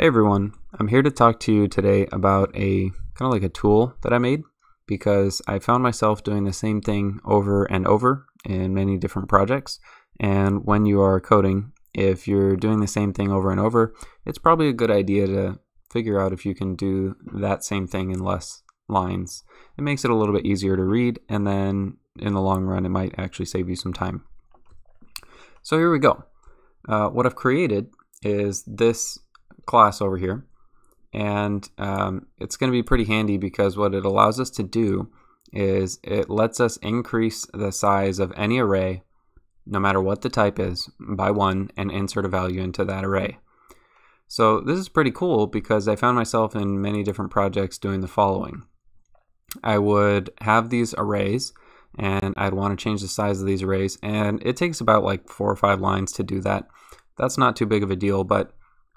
Hey everyone, I'm here to talk to you today about a kind of like a tool that I made because I found myself doing the same thing over and over in many different projects. And when you are coding, if you're doing the same thing over and over, it's probably a good idea to figure out if you can do that same thing in less lines. It makes it a little bit easier to read, and then in the long run, it might actually save you some time. So here we go. Uh, what I've created is this class over here. And um, it's going to be pretty handy because what it allows us to do is it lets us increase the size of any array, no matter what the type is, by one and insert a value into that array. So this is pretty cool because I found myself in many different projects doing the following. I would have these arrays and I'd want to change the size of these arrays and it takes about like four or five lines to do that. That's not too big of a deal, but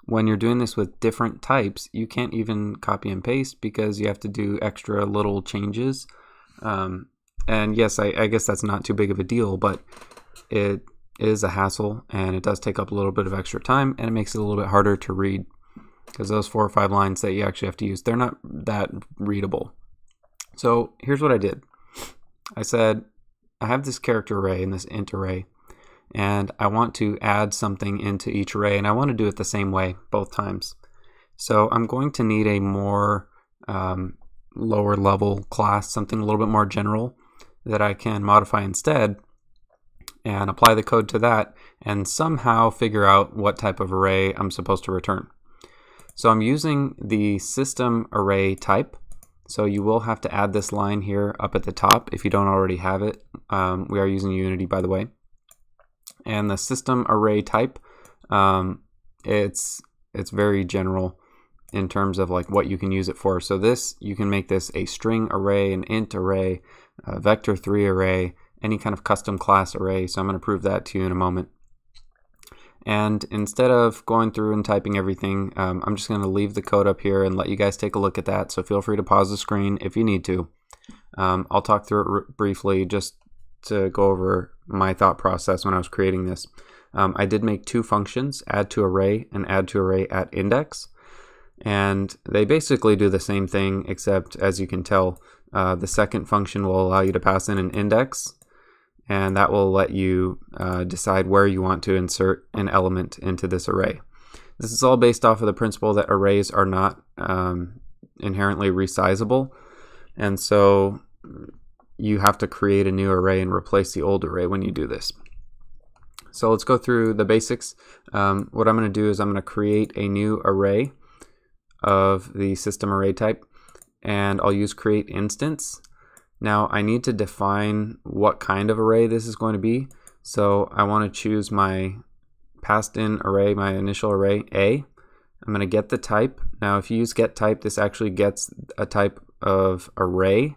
when you're doing this with different types, you can't even copy and paste because you have to do extra little changes. Um, and yes, I, I, guess that's not too big of a deal, but it is a hassle and it does take up a little bit of extra time and it makes it a little bit harder to read because those four or five lines that you actually have to use, they're not that readable. So here's what I did. I said, I have this character array and this int array and I want to add something into each array and I want to do it the same way both times. So I'm going to need a more um, lower level class, something a little bit more general that I can modify instead and apply the code to that and somehow figure out what type of array I'm supposed to return. So I'm using the system array type. So you will have to add this line here up at the top if you don't already have it. Um, we are using Unity, by the way and the system array type um, it's it's very general in terms of like what you can use it for. So this you can make this a string array an int array a vector 3 array any kind of custom class array. So I'm going to prove that to you in a moment. And instead of going through and typing everything um, I'm just going to leave the code up here and let you guys take a look at that. So feel free to pause the screen if you need to. Um, I'll talk through it briefly. Just to go over my thought process when I was creating this. Um, I did make two functions, add to array and add to array at index. And they basically do the same thing, except as you can tell, uh, the second function will allow you to pass in an index, and that will let you uh, decide where you want to insert an element into this array. This is all based off of the principle that arrays are not um, inherently resizable, and so you have to create a new array and replace the old array when you do this. So let's go through the basics. Um, what I'm going to do is I'm going to create a new array of the system array type and I'll use create instance. Now I need to define what kind of array this is going to be. So I want to choose my passed in array, my initial array A. I'm going to get the type. Now if you use get type, this actually gets a type of array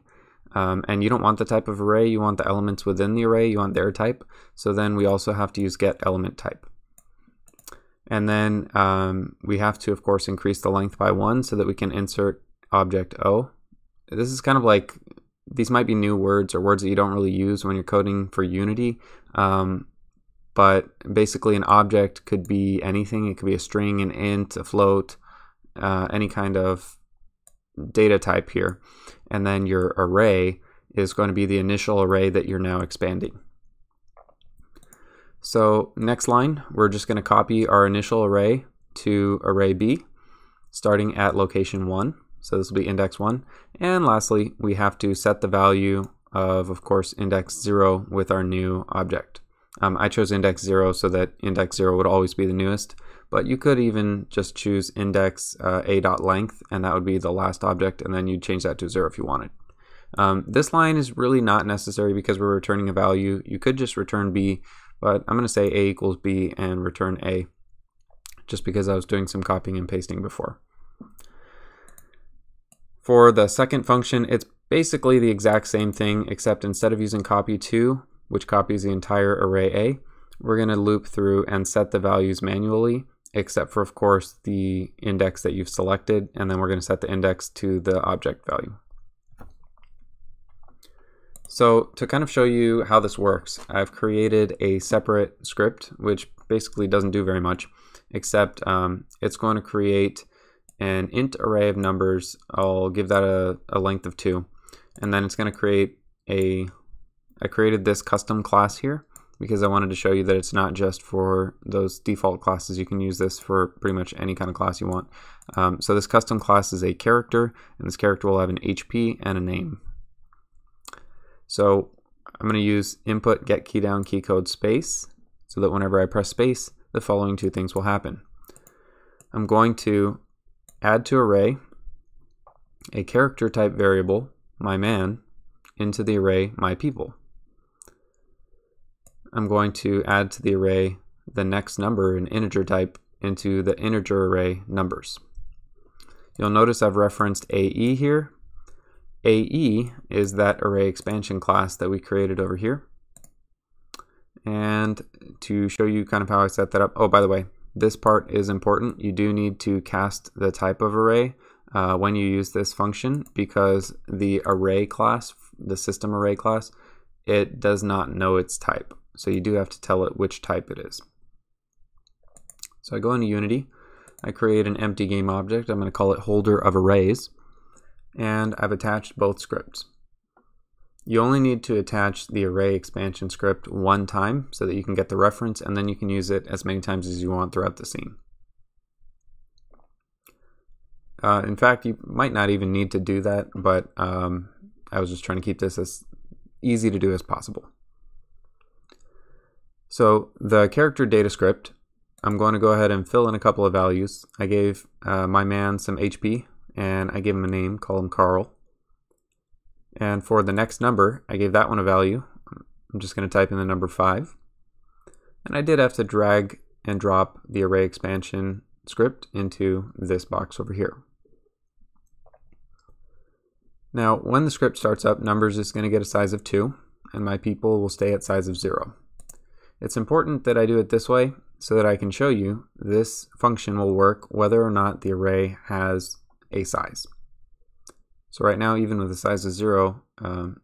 um, and you don't want the type of array, you want the elements within the array, you want their type. So then we also have to use get element type. And then um, we have to, of course, increase the length by one so that we can insert object O. This is kind of like, these might be new words or words that you don't really use when you're coding for Unity. Um, but basically an object could be anything. It could be a string, an int, a float, uh, any kind of data type here and then your array is going to be the initial array that you're now expanding. So next line, we're just going to copy our initial array to array B, starting at location 1. So this will be index 1. And lastly, we have to set the value of, of course, index 0 with our new object. Um, I chose index 0 so that index 0 would always be the newest, but you could even just choose index uh, a dot length, and that would be the last object, and then you'd change that to 0 if you wanted. Um, this line is really not necessary because we're returning a value. You could just return b, but I'm going to say a equals b and return a, just because I was doing some copying and pasting before. For the second function, it's basically the exact same thing, except instead of using copy to, which copies the entire array A. We're going to loop through and set the values manually, except for, of course, the index that you've selected, and then we're going to set the index to the object value. So to kind of show you how this works, I've created a separate script, which basically doesn't do very much, except um, it's going to create an int array of numbers. I'll give that a, a length of two. And then it's going to create a, I created this custom class here because I wanted to show you that it's not just for those default classes. You can use this for pretty much any kind of class you want. Um, so this custom class is a character, and this character will have an HP and a name. So I'm going to use input get key down key code space so that whenever I press space, the following two things will happen. I'm going to add to array a character type variable, my man, into the array my people. I'm going to add to the array the next number, an integer type, into the integer array numbers. You'll notice I've referenced AE here. AE is that array expansion class that we created over here. And to show you kind of how I set that up, oh, by the way, this part is important. You do need to cast the type of array uh, when you use this function because the array class, the system array class, it does not know its type. So you do have to tell it which type it is. So I go into Unity, I create an empty game object. I'm going to call it holder of arrays. And I've attached both scripts. You only need to attach the array expansion script one time so that you can get the reference and then you can use it as many times as you want throughout the scene. Uh, in fact, you might not even need to do that, but um, I was just trying to keep this as easy to do as possible. So the character data script, I'm going to go ahead and fill in a couple of values. I gave uh, my man some HP and I gave him a name, call him Carl. And for the next number, I gave that one a value. I'm just going to type in the number 5. And I did have to drag and drop the array expansion script into this box over here. Now, when the script starts up, numbers is going to get a size of 2, and my people will stay at size of 0. It's important that I do it this way so that I can show you this function will work whether or not the array has a size. So right now, even with a size of 0, um,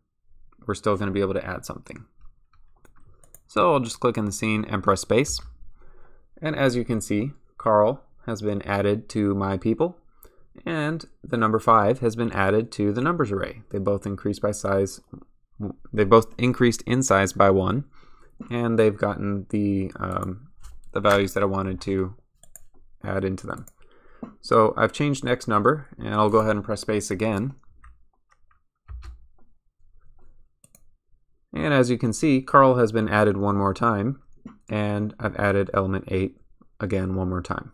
we're still going to be able to add something. So I'll just click in the scene and press space. And as you can see, Carl has been added to my people, and the number 5 has been added to the numbers array. They both increased by size, they both increased in size by 1, and they've gotten the, um, the values that I wanted to add into them. So I've changed next number, and I'll go ahead and press space again. And as you can see, Carl has been added one more time, and I've added element 8 again one more time.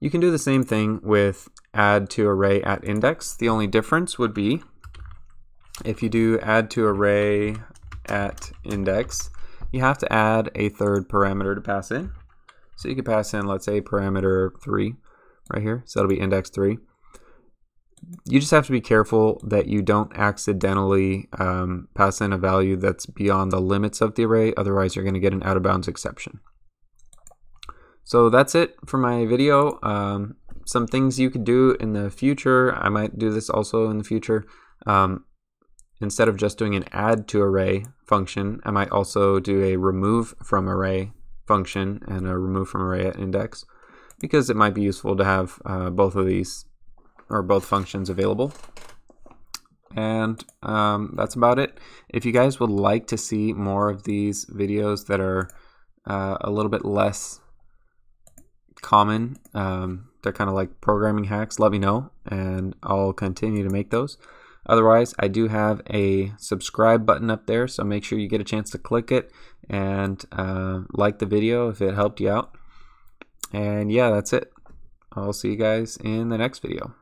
You can do the same thing with add to array at index. The only difference would be if you do add to array at index, you have to add a third parameter to pass in. So you could pass in, let's say, parameter 3 right here. So that'll be index 3. You just have to be careful that you don't accidentally um, pass in a value that's beyond the limits of the array. Otherwise, you're going to get an out of bounds exception. So that's it for my video. Um, some things you could do in the future. I might do this also in the future. Um, instead of just doing an add to array function, I might also do a remove from array function and a remove from array at index because it might be useful to have uh, both of these or both functions available. And um, that's about it. If you guys would like to see more of these videos that are uh, a little bit less common, um, they're kind of like programming hacks, let me know and I'll continue to make those. Otherwise, I do have a subscribe button up there, so make sure you get a chance to click it and uh, like the video if it helped you out. And yeah, that's it. I'll see you guys in the next video.